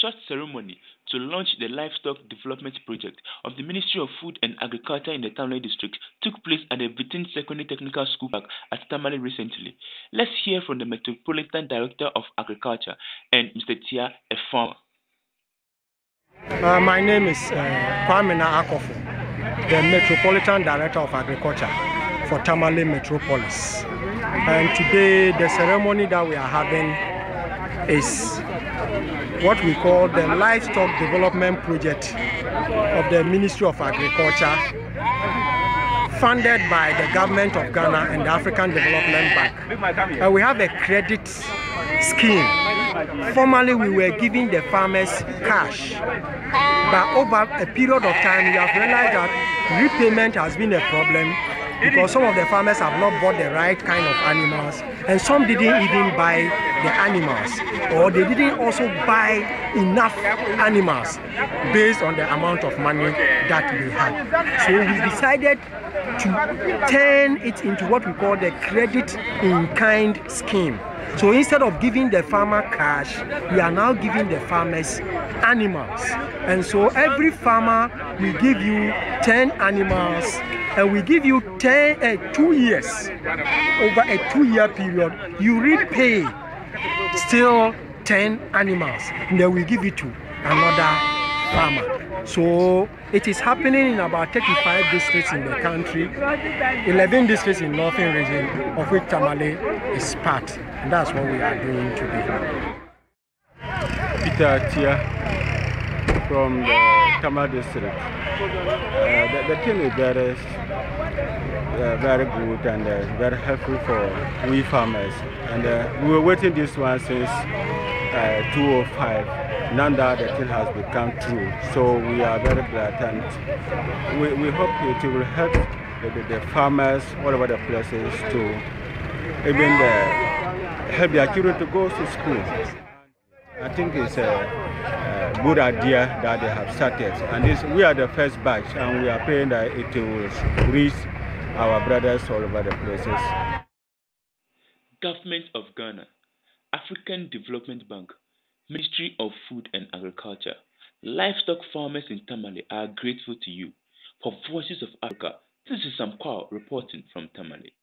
short ceremony to launch the livestock development project of the Ministry of Food and Agriculture in the Tamale district took place at the Bitin Secondary Technical School Park at Tamale recently. Let's hear from the Metropolitan Director of Agriculture and Mr. Tia, a farmer. Uh, my name is uh, Kwame Akorful, the Metropolitan Director of Agriculture for Tamale Metropolis. And today, the ceremony that we are having is what we call the Livestock Development Project of the Ministry of Agriculture, funded by the government of Ghana and the African Development Bank. Uh, we have a credit scheme. Formerly, we were giving the farmers cash, but over a period of time, we have realized that repayment has been a problem because some of the farmers have not bought the right kind of animals and some didn't even buy the animals or they didn't also buy enough animals based on the amount of money that they had. So we decided to turn it into what we call the credit in kind scheme. So instead of giving the farmer cash, we are now giving the farmers animals. And so every farmer will give you 10 animals and we give you 10 uh, two years. Over a two year period you repay still 10 animals. And then we give it to another farmer. So it is happening in about 35 districts in the country. 11 districts in northern region of which tamale is part. And that's what we are doing today. Peter tia from the Tamale district. Uh, the, the thing is very, uh, very good and uh, very helpful for we farmers. And uh, we were waiting this one since uh, 2005. Now that the thing has become true, so we are very glad and we, we hope it will help the, the, the farmers all over the places to even the, help their children to go to school. I think it's a, a, good idea that they have started. And this, we are the first batch, and we are praying that it will reach our brothers all over the places. Government of Ghana, African Development Bank, Ministry of Food and Agriculture, livestock farmers in Tamale are grateful to you. For Voices of Africa, this is Psalm Quao reporting from Tamale.